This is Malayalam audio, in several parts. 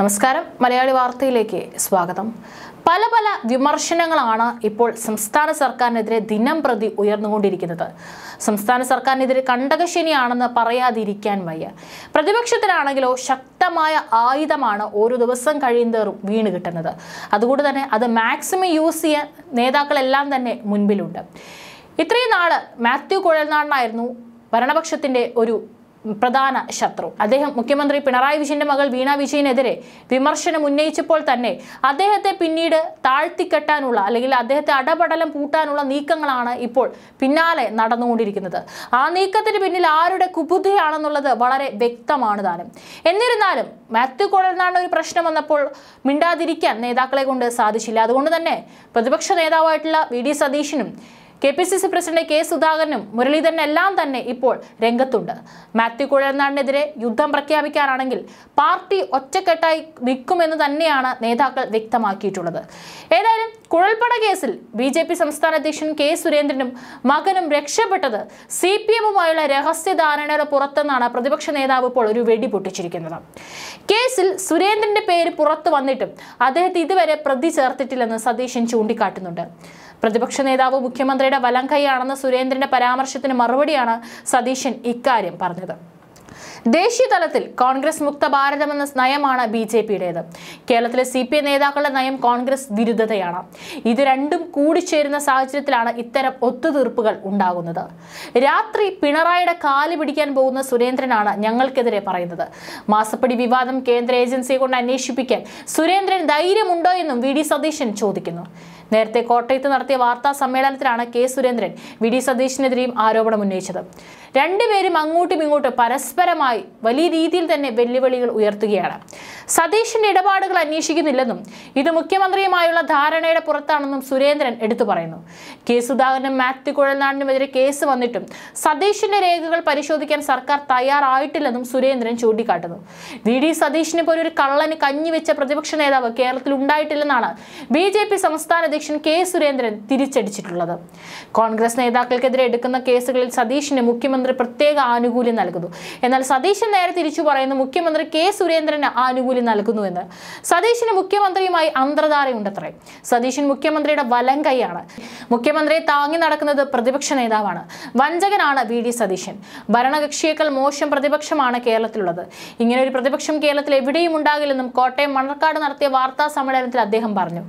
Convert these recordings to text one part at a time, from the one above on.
നമസ്കാരം. മലയാളി വാർത്തയിലേക്ക് സ്വാഗതം. പല പല വിമർശനങ്ങളാണ് ഇപ്പോൾ സംസ്ഥാന സർക്കാരിനെതിരെ ദിനം പ്രതി ഉയർന്നുകൊണ്ടിരിക്കുന്നത്. സംസ്ഥാന സർക്കാരിനെതിരെ കണ്ടകശനിയാണെന്ന് പറയാതിരിക്കാൻ വയ്യ. പ്രതിപക്ഷത്തിനാണെങ്കിലോ ശക്തമായ ആയുധമാണ് ഓരോ ദിവസം കഴിയുന്നതോറും വീണ് കിട്ടുന്നത്. അതുകൊണ്ട് തന്നെ അത് മാക്സിമം യൂസ് ചെയ്യാൻ നേതാക്കളെല്ലാം തന്നെ മുൻപിലുണ്ട്. ഇത്രയും നാൾ മാത്യു കുഴൽനാടനായിരുന്നു ഭരണപക്ഷത്തിന്റെ ഒരു പ്രധാന ശത്രു. അദ്ദേഹം മുഖ്യമന്ത്രി പിണറായി വിജയന്റെ മകൾ വീണ വിജയനെതിരെ വിമർശനം ഉന്നയിച്ചപ്പോൾ തന്നെ അദ്ദേഹത്തെ പിന്നീട് താഴ്ത്തിക്കെട്ടാനുള്ള അല്ലെങ്കിൽ അദ്ദേഹത്തെ അടപടലം പൂട്ടാനുള്ള നീക്കങ്ങളാണ് ഇപ്പോൾ പിന്നാലെ നടന്നുകൊണ്ടിരിക്കുന്നത്. ആ നീക്കത്തിന് പിന്നിൽ ആരുടെ കുബുദ്ധിയാണെന്നുള്ളത് വളരെ വ്യക്തമാണ് താനും. എന്നിരുന്നാലും മാത്യു കൊടൽനാട് ഒരു പ്രശ്നം വന്നപ്പോൾ മിണ്ടാതിരിക്കാൻ നേതാക്കളെ കൊണ്ട് സാധിച്ചില്ല. അതുകൊണ്ട് തന്നെ പ്രതിപക്ഷ നേതാവായിട്ടുള്ള വി ഡി സതീശനും K P C C president K സുധാകരനും മുരളീധരനും എല്ലാം തന്നെ ഇപ്പോൾ രംഗത്തുണ്ട്. മാത്യു കുഴൽനാടിനെതിരെ യുദ്ധം പ്രഖ്യാപിക്കാനാണെങ്കിൽ പാർട്ടി ഒറ്റക്കെട്ടായി നിൽക്കുമെന്ന് തന്നെയാണ് നേതാക്കൾ വ്യക്തമാക്കിയിട്ടുള്ളത്. ഏതായാലും കുഴൽപ്പട കേസിൽ ബി ജെ പി സംസ്ഥാന അധ്യക്ഷൻ കെ സുരേന്ദ്രനും മകനും രക്ഷപ്പെട്ടത് സി പി എമ്മുമായുള്ള രഹസ്യ ധാരണയുടെ പുറത്തെന്നാണ് പ്രതിപക്ഷ നേതാവ് ഇപ്പോൾ ഒരു വെടി പൊട്ടിച്ചിരിക്കുന്നത്. കേസിൽ സുരേന്ദ്രന്റെ പേര് പുറത്തു വന്നിട്ടും അദ്ദേഹത്തെ ഇതുവരെ പ്രതി ചേർത്തിട്ടില്ലെന്ന് സതീശൻ ചൂണ്ടിക്കാട്ടുന്നുണ്ട്. പ്രതിപക്ഷ നേതാവ് മുഖ്യമന്ത്രിയുടെ വലം കൈയാണെന്ന സുരേന്ദ്രന്റെ പരാമർശത്തിന് മറുപടിയാണ് സതീശൻ ഇക്കാര്യം പറഞ്ഞത്. ദേശീയ തലത്തിൽ കോൺഗ്രസ് മുക്ത ഭാരതമെന്ന നയമാണ് ബി ജെ പിയുടേത്. കേരളത്തിലെ സി പി ഐ നേതാക്കളുടെ നയം കോൺഗ്രസ് വിരുദ്ധതയാണ്. ഇത് രണ്ടും കൂടിച്ചേരുന്ന സാഹചര്യത്തിലാണ് ഇത്തരം ഒത്തുതീർപ്പുകൾ ഉണ്ടാകുന്നത്. രാത്രി പിണറായിയുടെ കാൽ പിടിക്കാൻ പോകുന്ന സുരേന്ദ്രനാണ് ഞങ്ങൾക്കെതിരെ പറയുന്നത്. മാസപ്പടി വിവാദം കേന്ദ്ര ഏജൻസിയെ കൊണ്ട് അന്വേഷിപ്പിക്കാൻ സുരേന്ദ്രൻ ധൈര്യമുണ്ടോ എന്നും വി ഡി സതീശൻ ചോദിക്കുന്നു. നേരത്തെ കോട്ടയത്ത് നടത്തിയ വാർത്താ സമ്മേളനത്തിലാണ് കെ സുരേന്ദ്രൻ വി ഡി സതീഷിനെതിരെയും ആരോപണം ഉന്നയിച്ചത്. രണ്ടുപേരും അങ്ങോട്ടും ഇങ്ങോട്ടും പരസ്പരമായി വലിയ രീതിയിൽ തന്നെ വെല്ലുവിളികൾ ഉയർത്തുകയാണ്. സതീഷിന്റെ ഇടപാടുകൾ അന്വേഷിക്കുന്നില്ലെന്നും ഇത് മുഖ്യമന്ത്രിയുമായുള്ള ധാരണയുടെ പുറത്താണെന്നും സുരേന്ദ്രൻ എടുത്തു പറയുന്നു. കെ. സുധാകരനും മാത്യു കുഴൽനാടിനുമെതിരെ കേസ് വന്നിട്ടും സതീഷിന്റെ രേഖകൾ പരിശോധിക്കാൻ സർക്കാർ തയ്യാറായിട്ടില്ലെന്നും സുരേന്ദ്രൻ ചൂണ്ടിക്കാട്ടുന്നു. വി. ഡി. സതീഷിനെ പോലെ ഒരു കള്ളന് കഞ്ഞിവെച്ച പ്രതിപക്ഷ നേതാവ് കേരളത്തിൽ ഉണ്ടായിട്ടില്ലെന്നാണ് ബി. ജെ. പി സംസ്ഥാന അധ്യക്ഷൻ കെ. സുരേന്ദ്രൻ തിരിച്ചടിച്ചിട്ടുള്ളത്. കോൺഗ്രസ് നേതാക്കൾക്കെതിരെ എടുക്കുന്ന കേസുകളിൽ സതീഷിന് മുഖ്യമന്ത്രി പ്രത്യേക ആനുകൂല്യം നൽകുന്നു. എന്നാൽ സതീശൻ നേരെ തിരിച്ചു പറയുന്നു മുഖ്യമന്ത്രി കെ. സുരേന്ദ്രന് ആനുകൂല്യം നൽകുന്നുവെന്ന് സതീശിന് മുഖ്യമന്ത്രിയുമായി അന്തർധാരയുണ്ടത്രേ. സതീശൻ മുഖ്യമന്ത്രിയുടെ വലം കൈയാണ്. മുഖ്യമന്ത്രിയെ താങ്ങി നടക്കുന്നത് പ്രതിപക്ഷ നേതാവാണ്. വഞ്ചകനാണ് വി ഡി സതീശൻ. ഭരണകക്ഷിയേക്കാൾ മോശം പ്രതിപക്ഷമാണ് കേരളത്തിലുള്ളത്. ഇങ്ങനെ ഒരു പ്രതിപക്ഷം കേരളത്തിൽ എവിടെയും ഉണ്ടാകില്ലെന്നും കോട്ടയം മണർക്കാട് നടത്തിയ വാർത്താ സമ്മേളനത്തിൽ അദ്ദേഹം പറഞ്ഞു.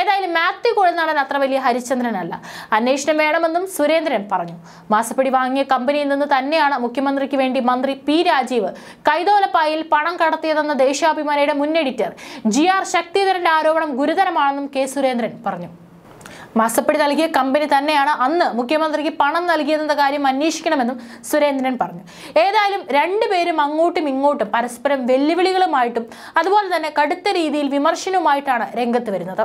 ഏതായാലും മാത്യു കുഴൽനാടൻ അത്ര വലിയ ഹരിചന്ദ്രനല്ല അന്വേഷണം വേണമെന്നും സുരേന്ദ്രൻ പറഞ്ഞു. മാസപ്പടി വാങ്ങിയ കമ്പനിയിൽ നിന്ന് തന്നെയാണ് മുഖ്യമന്ത്രിക്ക് വേണ്ടി മന്ത്രി പി രാജീവ് കൈതോലപ്പായിൽ പണം കടത്തിയതെന്ന ദേശാഭിമാനിയുടെ മുൻ എഡിറ്റർ ജി ആർ ശക്തിധരന്റെ ആരോപണം ഗുരുതരമാണെന്നും കെ സുരേന്ദ്രൻ പറഞ്ഞു. മാസപ്പടി നൽകിയ കമ്പനി തന്നെയാണ് അന്ന് മുഖ്യമന്ത്രിക്ക് പണം നൽകിയതെന്ന കാര്യം അന്വേഷിക്കണമെന്നും സുരേന്ദ്രൻ പറഞ്ഞു. ഏതായാലും രണ്ടുപേരും അങ്ങോട്ടും ഇങ്ങോട്ടും പരസ്പരം വെല്ലുവിളികളുമായിട്ടും അതുപോലെ തന്നെ കടുത്ത രീതിയിൽ വിമർശനവുമായിട്ടാണ് രംഗത്ത് വരുന്നത്.